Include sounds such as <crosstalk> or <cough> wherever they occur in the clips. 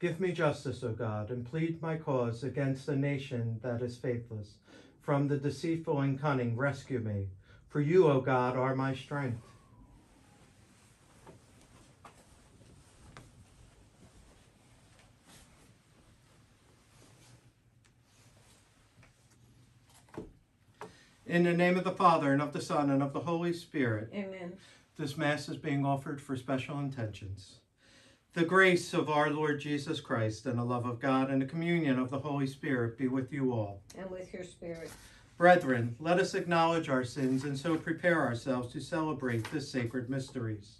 Give me justice, O God, and plead my cause against a nation that is faithless. From the deceitful and cunning, rescue me. For you, O God, are my strength. In the name of the Father, and of the Son, and of the Holy Spirit, Amen. this Mass is being offered for special intentions. The grace of our Lord Jesus Christ, and the love of God, and the communion of the Holy Spirit be with you all. And with your spirit. Brethren, let us acknowledge our sins and so prepare ourselves to celebrate the sacred mysteries.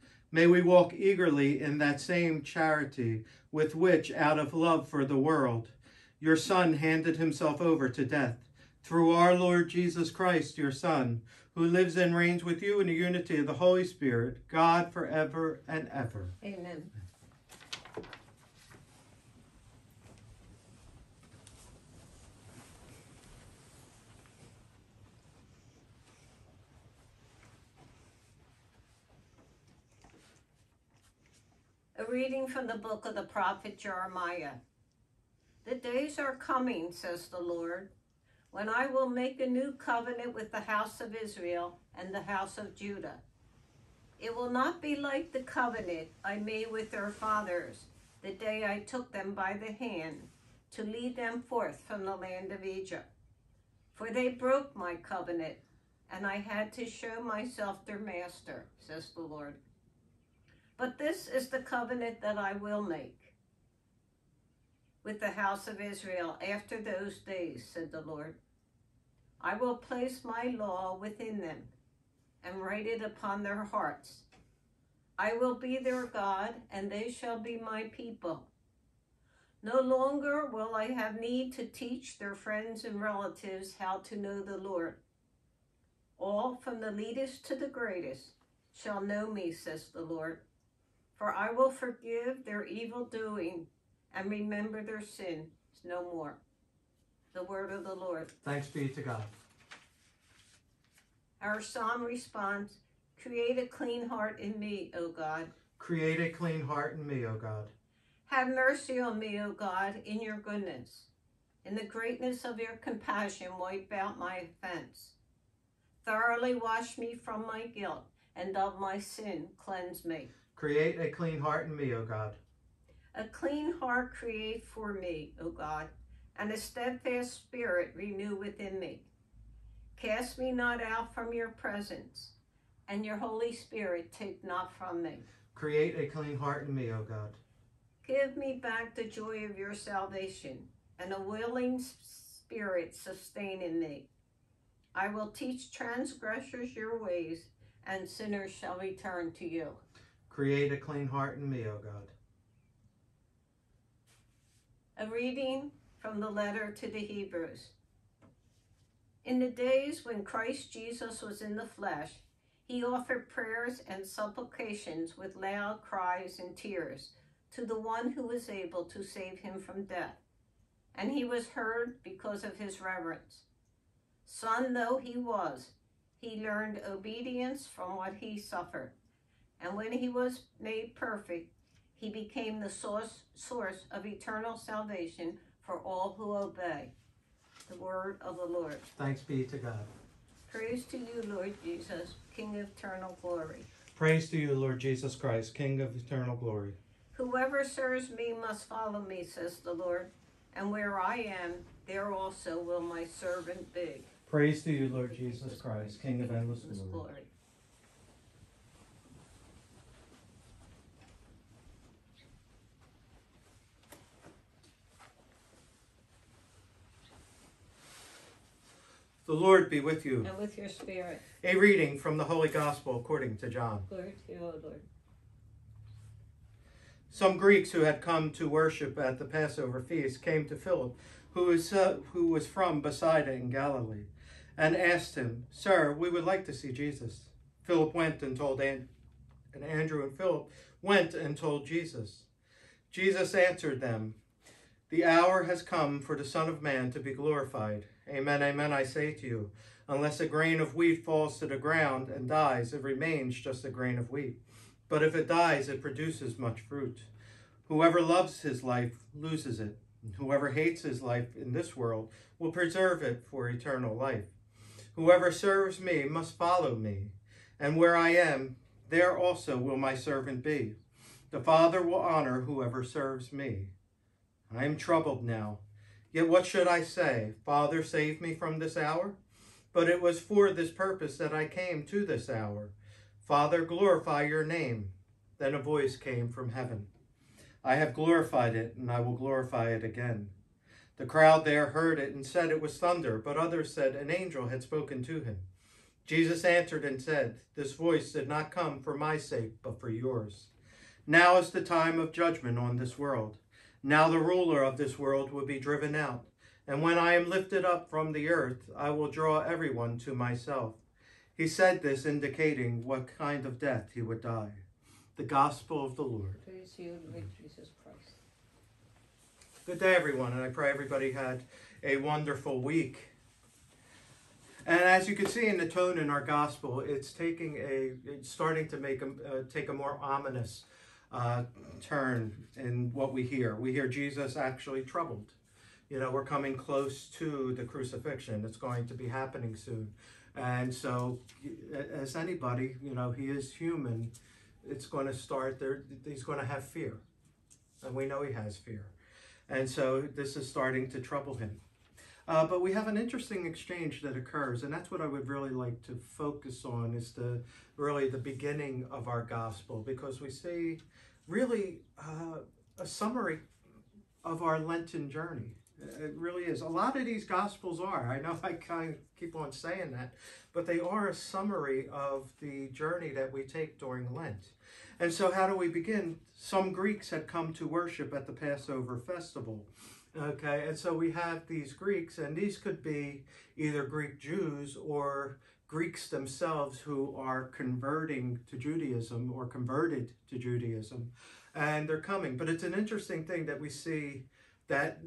May we walk eagerly in that same charity with which, out of love for the world, your Son handed himself over to death. Through our Lord Jesus Christ, your Son, who lives and reigns with you in the unity of the Holy Spirit, God forever and ever. Amen. Reading from the book of the prophet Jeremiah. The days are coming, says the Lord, when I will make a new covenant with the house of Israel and the house of Judah. It will not be like the covenant I made with their fathers the day I took them by the hand to lead them forth from the land of Egypt. For they broke my covenant, and I had to show myself their master, says the Lord. But this is the covenant that I will make with the house of Israel after those days, said the Lord. I will place my law within them and write it upon their hearts. I will be their God, and they shall be my people. No longer will I have need to teach their friends and relatives how to know the Lord. All from the least to the greatest shall know me, says the Lord. For I will forgive their evil doing and remember their sins no more. The word of the Lord. Thanks be to God. Our psalm responds Create a clean heart in me, O God. Create a clean heart in me, O God. Have mercy on me, O God, in your goodness. In the greatness of your compassion, wipe out my offense. Thoroughly wash me from my guilt, and of my sin cleanse me. Create a clean heart in me, O God. A clean heart create for me, O God, and a steadfast spirit renew within me. Cast me not out from your presence, and your Holy Spirit take not from me. Create a clean heart in me, O God. Give me back the joy of your salvation, and a willing spirit sustain in me. I will teach transgressors your ways, and sinners shall return to you. Create a clean heart in me, O God. A reading from the letter to the Hebrews. In the days when Christ Jesus was in the flesh, he offered prayers and supplications with loud cries and tears to the one who was able to save him from death. And he was heard because of his reverence. Son though he was, he learned obedience from what he suffered. And when he was made perfect, he became the source, source of eternal salvation for all who obey. The word of the Lord. Thanks be to God. Praise to you, Lord Jesus, King of eternal glory. Praise to you, Lord Jesus Christ, King of eternal glory. Whoever serves me must follow me, says the Lord, and where I am, there also will my servant be. Praise to you, Lord Jesus Christ, King of endless glory. The Lord be with you. And with your spirit, A reading from the Holy Gospel according to John. glory to you, O Lord. Some Greeks who had come to worship at the Passover feast came to Philip who was, uh, who was from Bethsaida in Galilee, and asked him, Sir, we would like to see Jesus. Philip went and told and Andrew and Philip went and told Jesus. Jesus answered them, The hour has come for the Son of Man to be glorified. Amen, amen, I say to you, unless a grain of wheat falls to the ground and dies, it remains just a grain of wheat. But if it dies, it produces much fruit. Whoever loves his life loses it. Whoever hates his life in this world will preserve it for eternal life. Whoever serves me must follow me, and where I am, there also will my servant be. The Father will honor whoever serves me. I am troubled now. Yet what should I say? Father, save me from this hour? But it was for this purpose that I came to this hour. Father, glorify your name. Then a voice came from heaven. I have glorified it, and I will glorify it again. The crowd there heard it and said it was thunder, but others said an angel had spoken to him. Jesus answered and said, This voice did not come for my sake, but for yours. Now is the time of judgment on this world. Now the ruler of this world will be driven out. And when I am lifted up from the earth, I will draw everyone to myself. He said this, indicating what kind of death he would die. The Gospel of the Lord. Praise you, Lord Jesus Christ. Good day, everyone, and I pray everybody had a wonderful week. And as you can see in the tone in our gospel, it's taking a, it's starting to make a, uh, take a more ominous uh, turn in what we hear. We hear Jesus actually troubled. You know, we're coming close to the crucifixion. It's going to be happening soon. And so, as anybody, you know, he is human. It's going to start there. He's going to have fear. And we know he has fear. And so, this is starting to trouble him. Uh, but we have an interesting exchange that occurs, and that's what I would really like to focus on is the really the beginning of our gospel, because we see really uh, a summary of our Lenten journey. It really is. A lot of these gospels are. I know <laughs> I kind of keep on saying that, but they are a summary of the journey that we take during Lent. And so, how do we begin? Some Greeks had come to worship at the Passover festival. Okay, and so we have these Greeks, and these could be either Greek Jews or Greeks themselves who are converting to Judaism or converted to Judaism, and they're coming. But it's an interesting thing that we see that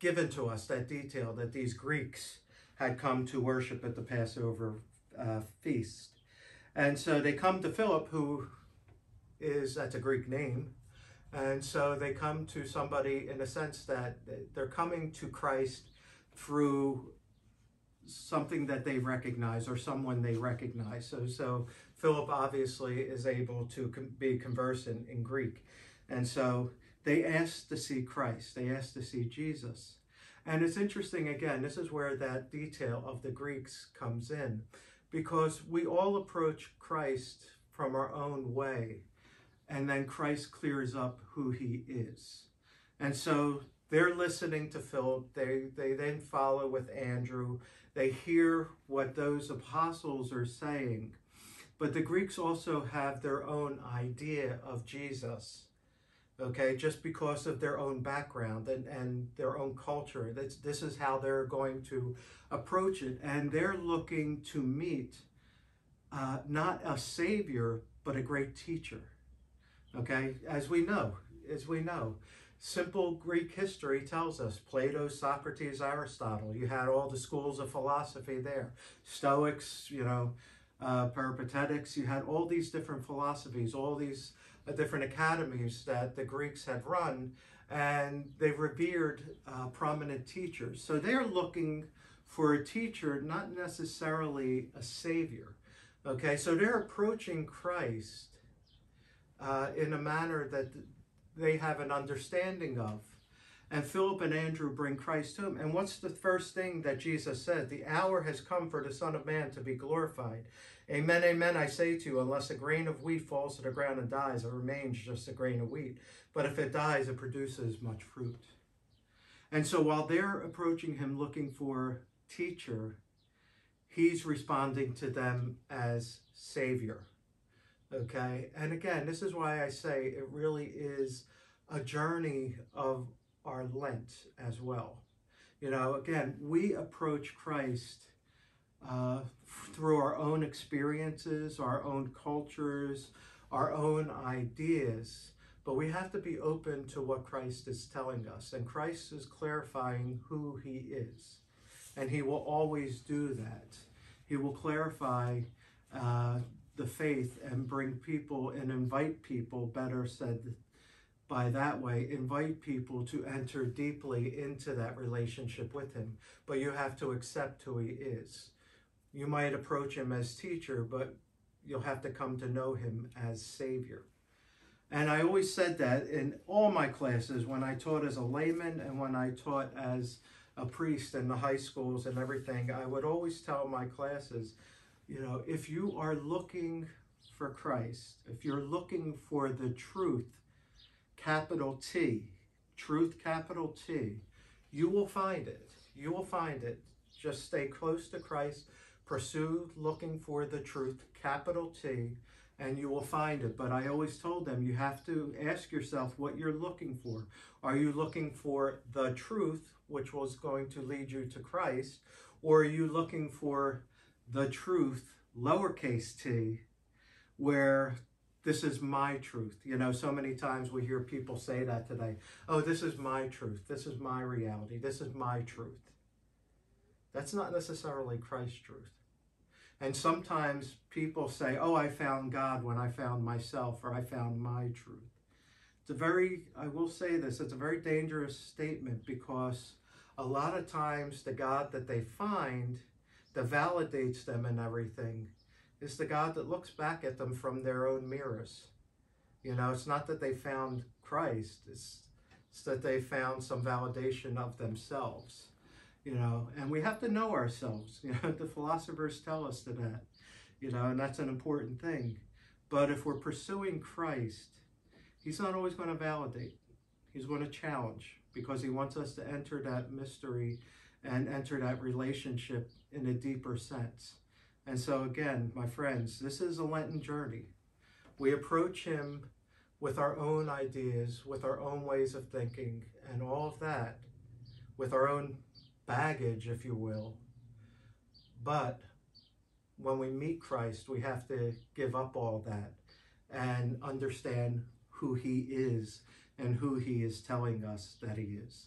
given to us, that detail that these Greeks had come to worship at the Passover uh, feast. And so they come to Philip, who is, that's a Greek name, and so they come to somebody in a sense that they're coming to Christ through something that they recognize or someone they recognize. So, so Philip obviously is able to be conversant in Greek. And so they ask to see Christ, they ask to see Jesus. And it's interesting, again, this is where that detail of the Greeks comes in, because we all approach Christ from our own way and then Christ clears up who he is. And so they're listening to Philip. They, they then follow with Andrew. They hear what those apostles are saying. But the Greeks also have their own idea of Jesus, okay, just because of their own background and, and their own culture. That's, this is how they're going to approach it. And they're looking to meet uh, not a savior, but a great teacher. Okay, as we know, as we know, simple Greek history tells us Plato, Socrates, Aristotle. You had all the schools of philosophy there. Stoics, you know, uh, Peripatetics. You had all these different philosophies, all these uh, different academies that the Greeks had run, and they revered uh, prominent teachers. So they're looking for a teacher, not necessarily a savior. Okay, so they're approaching Christ uh, in a manner that they have an understanding of. And Philip and Andrew bring Christ to him. And what's the first thing that Jesus said? The hour has come for the Son of Man to be glorified. Amen, amen, I say to you, unless a grain of wheat falls to the ground and dies, it remains just a grain of wheat. But if it dies, it produces much fruit. And so while they're approaching him looking for teacher, he's responding to them as Savior. Okay. And again, this is why I say it really is a journey of our Lent as well. You know, again, we approach Christ uh, through our own experiences, our own cultures, our own ideas. But we have to be open to what Christ is telling us. And Christ is clarifying who he is. And he will always do that. He will clarify uh, the faith and bring people and invite people, better said by that way, invite people to enter deeply into that relationship with him. But you have to accept who he is. You might approach him as teacher, but you'll have to come to know him as Savior. And I always said that in all my classes when I taught as a layman and when I taught as a priest in the high schools and everything, I would always tell my classes, you know, if you are looking for Christ, if you're looking for the truth, capital T, truth, capital T, you will find it. You will find it. Just stay close to Christ Pursue looking for the truth, capital T, and you will find it. But I always told them you have to ask yourself what you're looking for. Are you looking for the truth, which was going to lead you to Christ, or are you looking for the truth, lowercase t, where this is my truth? You know, so many times we hear people say that today. Oh, this is my truth. This is my reality. This is my truth. That's not necessarily Christ's truth. And sometimes people say, oh, I found God when I found myself or I found my truth. It's a very, I will say this, it's a very dangerous statement because a lot of times the God that they find that validates them and everything is the God that looks back at them from their own mirrors. You know, it's not that they found Christ, it's, it's that they found some validation of themselves you know, and we have to know ourselves. <laughs> You know, the philosophers tell us that, you know, and that's an important thing. But if we're pursuing Christ, he's not always going to validate. He's going to challenge because he wants us to enter that mystery and enter that relationship in a deeper sense. And so again, my friends, this is a Lenten journey. We approach him with our own ideas, with our own ways of thinking, and all of that, with our own baggage, if you will. But when we meet Christ, we have to give up all that and understand who he is and who he is telling us that he is.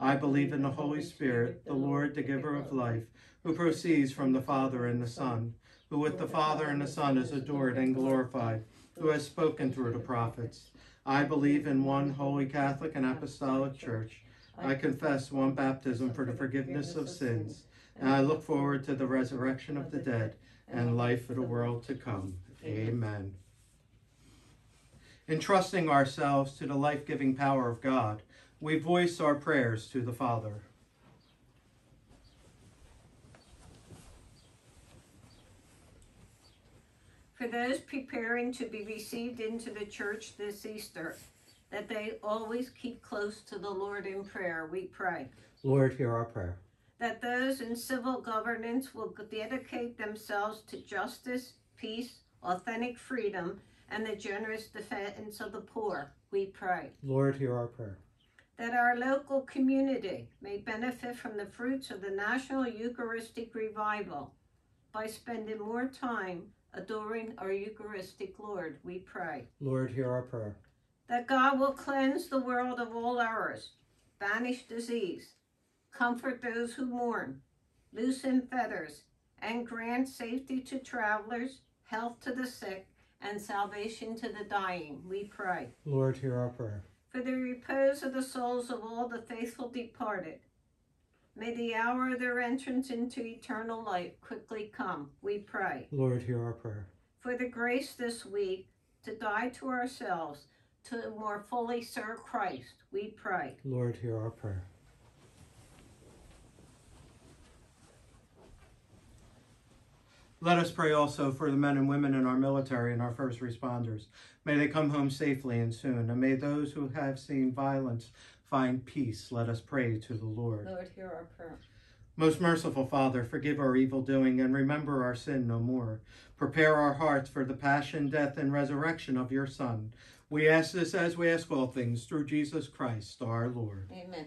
I believe in the Holy Spirit, the Lord, the giver of life, who proceeds from the Father and the Son, who with the Father and the Son is adored and glorified, who has spoken through the prophets. I believe in one holy Catholic and Apostolic Church. I confess one baptism for the forgiveness of sins, and I look forward to the resurrection of the dead and life of the world to come. Amen. Entrusting ourselves to the life giving power of God, we voice our prayers to the Father. For those preparing to be received into the church this Easter, that they always keep close to the Lord in prayer, we pray. Lord, hear our prayer. That those in civil governance will dedicate themselves to justice, peace, authentic freedom, and the generous defense of the poor, we pray. Lord, hear our prayer. That our local community may benefit from the fruits of the National Eucharistic Revival by spending more time adoring our Eucharistic Lord, we pray. Lord, hear our prayer that God will cleanse the world of all errors, banish disease, comfort those who mourn, loosen fetters, and grant safety to travelers, health to the sick, and salvation to the dying, we pray. Lord, hear our prayer. For the repose of the souls of all the faithful departed, may the hour of their entrance into eternal life quickly come, we pray. Lord, hear our prayer. For the grace this week to die to ourselves, to more fully serve Christ, we pray. Lord, hear our prayer. Let us pray also for the men and women in our military and our first responders. May they come home safely and soon, and may those who have seen violence find peace. Let us pray to the Lord. Lord, hear our prayer. Most merciful Father, forgive our evil doing and remember our sin no more. Prepare our hearts for the passion, death, and resurrection of your Son. We ask this as we ask all things through Jesus Christ our Lord. Amen.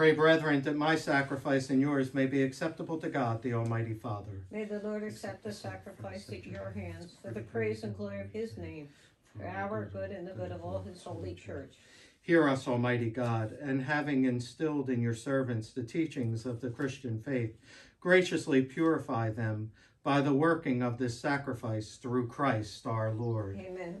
Pray, brethren, that my sacrifice and yours may be acceptable to God, the Almighty Father. May the Lord accept the sacrifice at your hands for the praise and glory of his name, for our good and the good of all his holy church. Hear us, Almighty God, and having instilled in your servants the teachings of the Christian faith, graciously purify them by the working of this sacrifice through Christ our Lord. Amen.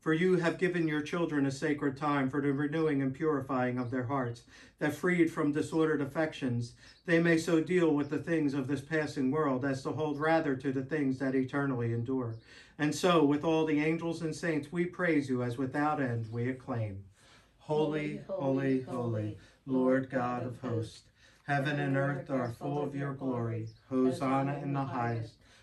for you have given your children a sacred time for the renewing and purifying of their hearts, that freed from disordered affections, they may so deal with the things of this passing world as to hold rather to the things that eternally endure. And so, with all the angels and saints, we praise you as without end we acclaim. Holy, holy, holy, Lord God of hosts, heaven and earth are full of your glory. Hosanna in the highest.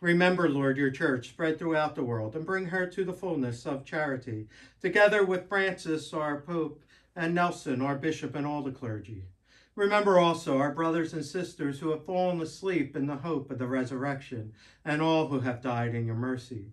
Remember, Lord, your church spread throughout the world and bring her to the fullness of charity, together with Francis, our Pope, and Nelson, our Bishop, and all the clergy. Remember also our brothers and sisters who have fallen asleep in the hope of the resurrection, and all who have died in your mercy.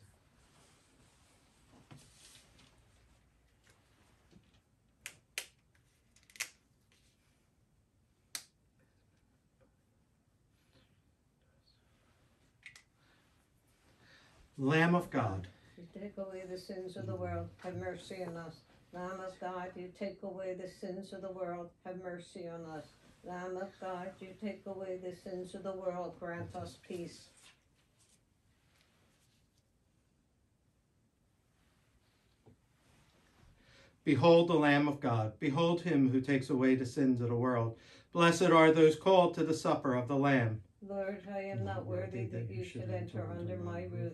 Lamb of God. You take away the sins of the world, have mercy on us. Lamb of God, you take away the sins of the world, have mercy on us. Lamb of God, you take away the sins of the world, grant us peace. Behold the Lamb of God. Behold him who takes away the sins of the world. Blessed are those called to the supper of the Lamb. Lord, I am not worthy that you should enter under my roof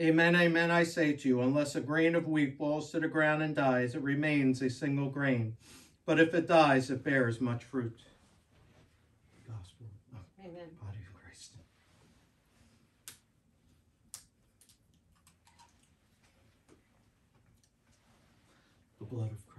Amen, amen, I say to you, unless a grain of wheat falls to the ground and dies, it remains a single grain. But if it dies, it bears much fruit. Gospel of Amen. body of Christ. The blood of Christ.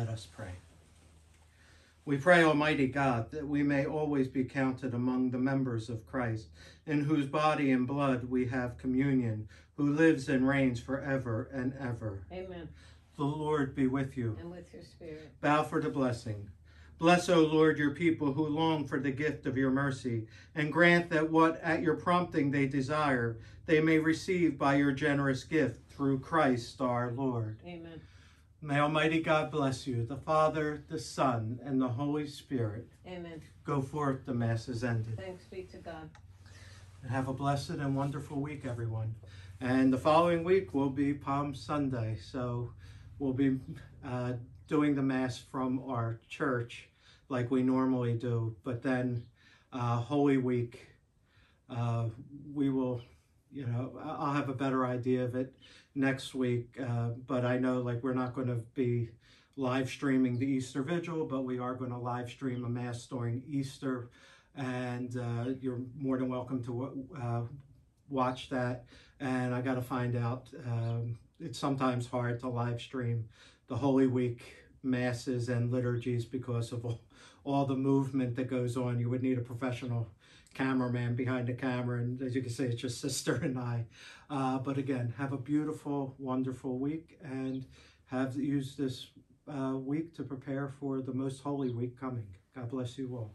Let us pray. We pray, Almighty God, that we may always be counted among the members of Christ, in whose body and blood we have communion, who lives and reigns forever and ever. Amen. The Lord be with you. And with your spirit. Bow for the blessing. Bless, O Lord, your people who long for the gift of your mercy, and grant that what at your prompting they desire, they may receive by your generous gift through Christ our Lord. Amen. May Almighty God bless you, the Father, the Son, and the Holy Spirit. Amen. Go forth, the Mass is ended. Thanks be to God. And have a blessed and wonderful week, everyone. And the following week will be Palm Sunday, so we'll be uh, doing the Mass from our church like we normally do. But then uh, Holy Week, uh, we will, you know, I'll have a better idea of it next week. Uh, but I know like we're not going to be live streaming the Easter Vigil, but we are going to live stream a Mass during Easter. And uh, you're more than welcome to uh, watch that. And I got to find out, um, it's sometimes hard to live stream the Holy Week masses and liturgies because of all, all the movement that goes on. You would need a professional cameraman behind the camera. And as you can see, it's your <laughs> sister and I. Uh, but again, have a beautiful, wonderful week and have used this uh, week to prepare for the most holy week coming. God bless you all.